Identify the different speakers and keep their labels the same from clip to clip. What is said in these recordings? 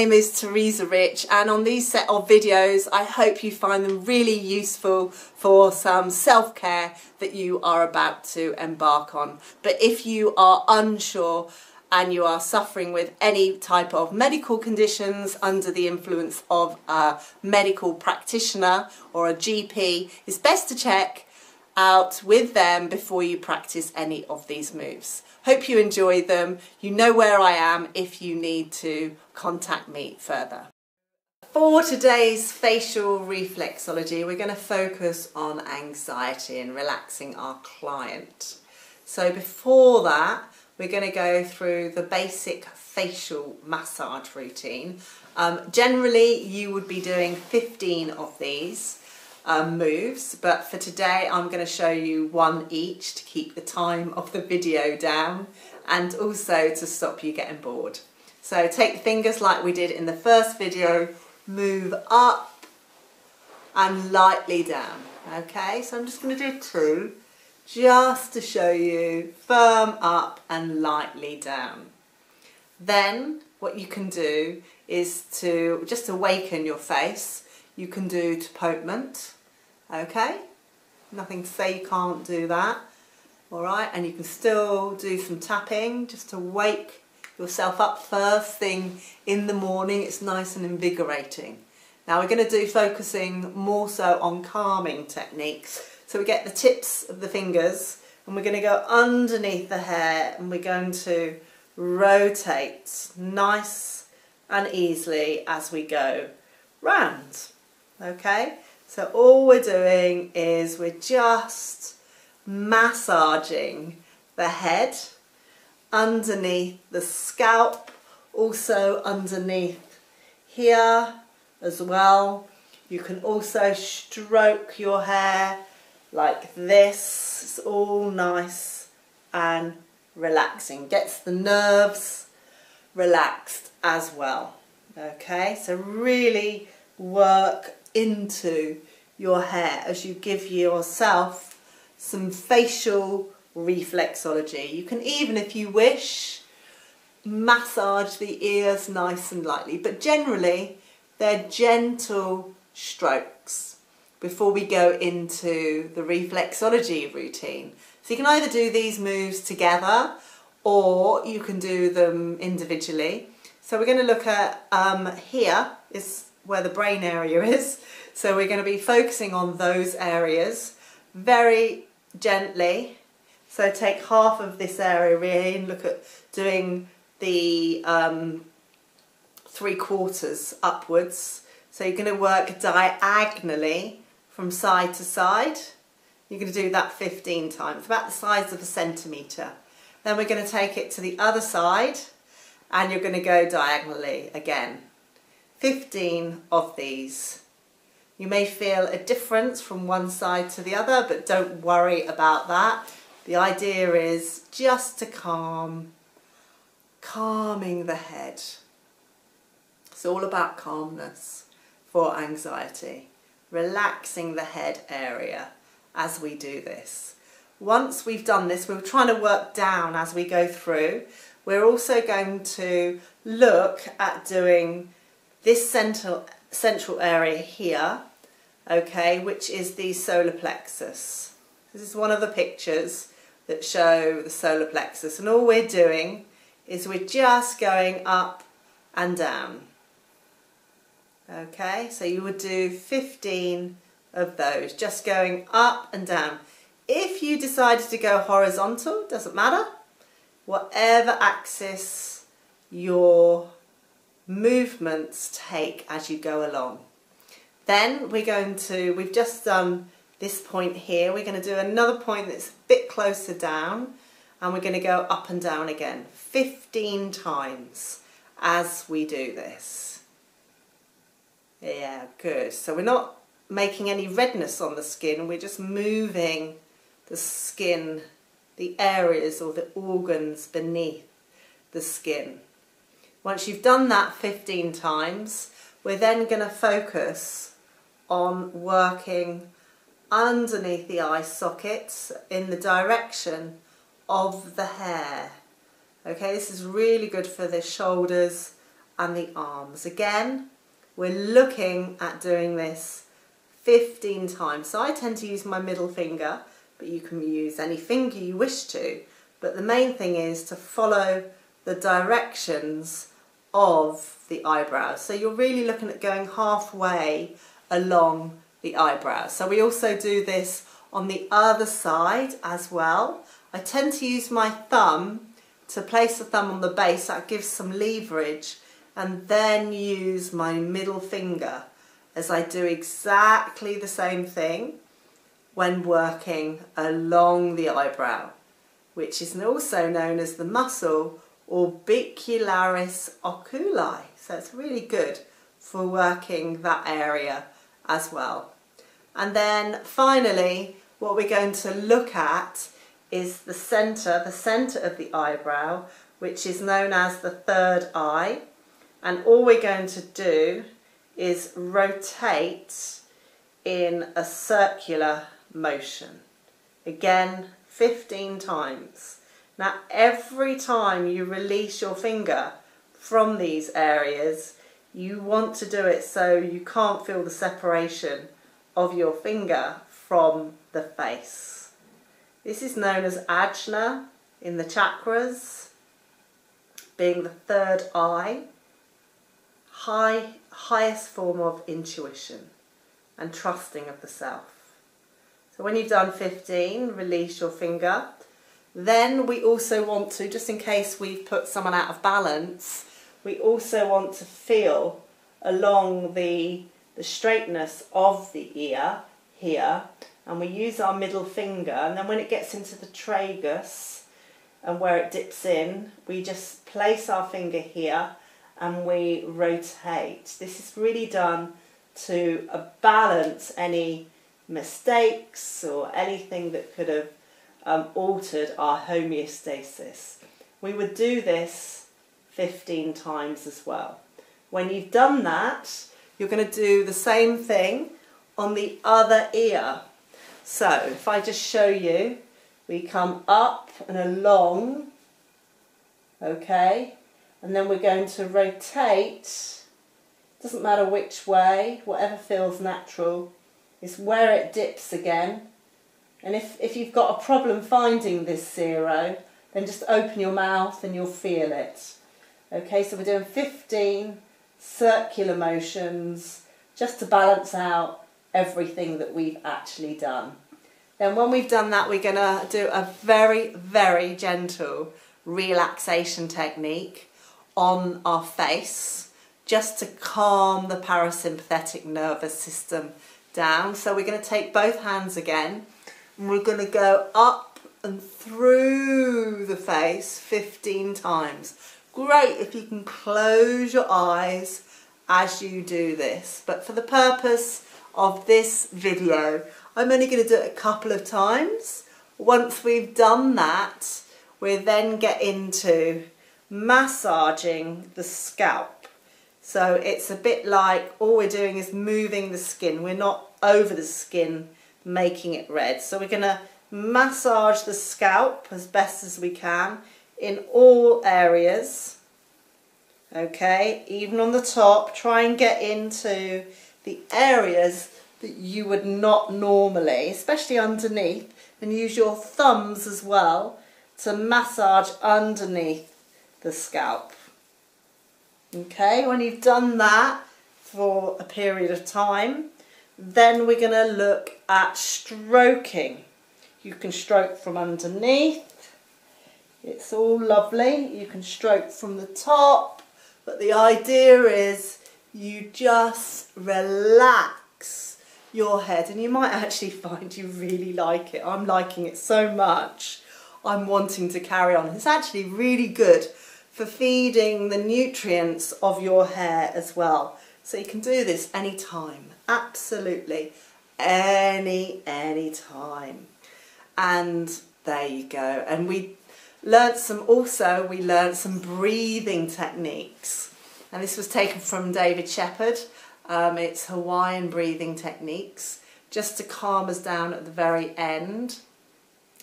Speaker 1: name is Teresa Rich and on these set of videos I hope you find them really useful for some self-care that you are about to embark on. But if you are unsure and you are suffering with any type of medical conditions under the influence of a medical practitioner or a GP, it's best to check out with them before you practice any of these moves. Hope you enjoy them. You know where I am if you need to contact me further. For today's facial reflexology, we're going to focus on anxiety and relaxing our client. So before that, we're going to go through the basic facial massage routine. Um, generally, you would be doing 15 of these um, moves, but for today I'm going to show you one each to keep the time of the video down and also to stop you getting bored. So take the fingers like we did in the first video, move up and lightly down. Okay, so I'm just going to do two just to show you firm up and lightly down. Then what you can do is to just awaken your face you can do tapotement, okay? Nothing to say you can't do that, all right? And you can still do some tapping just to wake yourself up first thing in the morning. It's nice and invigorating. Now we're going to do focusing more so on calming techniques. So we get the tips of the fingers and we're going to go underneath the hair and we're going to rotate nice and easily as we go round okay? So all we're doing is we're just massaging the head underneath the scalp, also underneath here as well. You can also stroke your hair like this. It's all nice and relaxing. Gets the nerves relaxed as well. Okay, so really work into your hair as you give yourself some facial reflexology. You can even, if you wish, massage the ears nice and lightly, but generally they're gentle strokes before we go into the reflexology routine. So you can either do these moves together or you can do them individually. So we're going to look at um, here is where the brain area is. So we're going to be focusing on those areas very gently. So take half of this area really and look at doing the um, three quarters upwards. So you're going to work diagonally from side to side. You're going to do that 15 times, about the size of a centimetre. Then we're going to take it to the other side and you're going to go diagonally again. 15 of these. You may feel a difference from one side to the other, but don't worry about that. The idea is just to calm, calming the head. It's all about calmness for anxiety, relaxing the head area as we do this. Once we've done this, we're trying to work down as we go through. We're also going to look at doing this central, central area here, okay, which is the solar plexus. This is one of the pictures that show the solar plexus and all we're doing is we're just going up and down. Okay, so you would do 15 of those, just going up and down. If you decided to go horizontal, doesn't matter, whatever axis you're movements take as you go along. Then we're going to, we've just done this point here, we're going to do another point that's a bit closer down and we're going to go up and down again 15 times as we do this. Yeah, good. So we're not making any redness on the skin, we're just moving the skin, the areas or the organs beneath the skin. Once you've done that 15 times, we're then going to focus on working underneath the eye sockets in the direction of the hair. Okay, this is really good for the shoulders and the arms. Again, we're looking at doing this 15 times. So I tend to use my middle finger, but you can use any finger you wish to. But the main thing is to follow the directions of the eyebrows. So you're really looking at going halfway along the eyebrows. So we also do this on the other side as well. I tend to use my thumb to place the thumb on the base, that gives some leverage, and then use my middle finger as I do exactly the same thing when working along the eyebrow, which is also known as the muscle orbicularis oculi. So it's really good for working that area as well. And then finally, what we're going to look at is the centre, the centre of the eyebrow, which is known as the third eye. And all we're going to do is rotate in a circular motion. Again, 15 times. Now, every time you release your finger from these areas, you want to do it so you can't feel the separation of your finger from the face. This is known as ajna in the chakras, being the third eye, high, highest form of intuition and trusting of the self. So when you've done 15, release your finger. Then we also want to, just in case we've put someone out of balance, we also want to feel along the, the straightness of the ear here and we use our middle finger and then when it gets into the tragus and where it dips in we just place our finger here and we rotate. This is really done to balance any mistakes or anything that could have um, altered our homeostasis. We would do this 15 times as well. When you've done that, you're going to do the same thing on the other ear. So if I just show you, we come up and along, okay, and then we're going to rotate, doesn't matter which way, whatever feels natural, is where it dips again. And if, if you've got a problem finding this zero, then just open your mouth and you'll feel it. Okay, so we're doing 15 circular motions just to balance out everything that we've actually done. Then when we've done that, we're going to do a very, very gentle relaxation technique on our face just to calm the parasympathetic nervous system down. So we're going to take both hands again and we're going to go up and through the face 15 times. Great if you can close your eyes as you do this. But for the purpose of this video. I'm only going to do it a couple of times. Once we've done that, we then get into massaging the scalp. So it's a bit like all we're doing is moving the skin. We're not over the skin making it red. So we're going to massage the scalp as best as we can in all areas. Okay, even on the top, try and get into the areas that you would not normally, especially underneath, and use your thumbs as well to massage underneath the scalp. Okay, when you've done that for a period of time, then we're going to look at stroking. You can stroke from underneath. It's all lovely. You can stroke from the top, but the idea is you just relax your head and you might actually find you really like it. I'm liking it so much. I'm wanting to carry on. It's actually really good for feeding the nutrients of your hair as well. So you can do this anytime, absolutely, any, any time. And there you go. And we learnt some, also we learnt some breathing techniques and this was taken from David Shepherd. Um, it's Hawaiian breathing techniques, just to calm us down at the very end.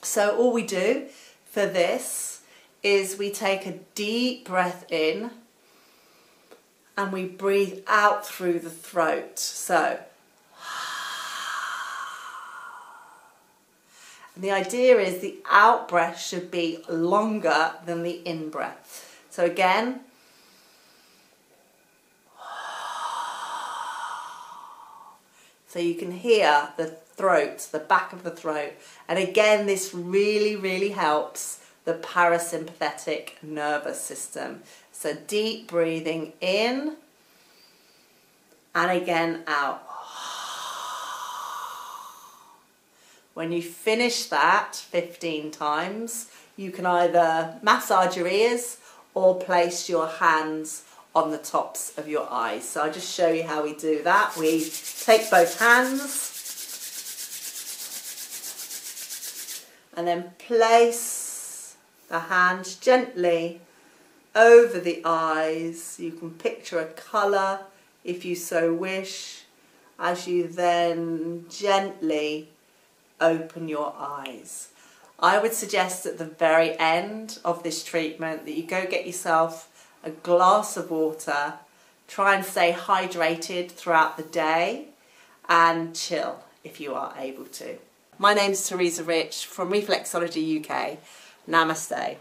Speaker 1: So all we do for this is we take a deep breath in and we breathe out through the throat. So, and the idea is the out breath should be longer than the in breath. So again, so you can hear the throat, the back of the throat. And again, this really, really helps the parasympathetic nervous system. So deep breathing in and again out. When you finish that 15 times, you can either massage your ears or place your hands on the tops of your eyes. So I'll just show you how we do that. We take both hands and then place the hands gently over the eyes. You can picture a colour if you so wish as you then gently open your eyes. I would suggest at the very end of this treatment that you go get yourself a glass of water, try and stay hydrated throughout the day and chill if you are able to. My name is Teresa Rich from Reflexology UK. Namaste.